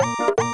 you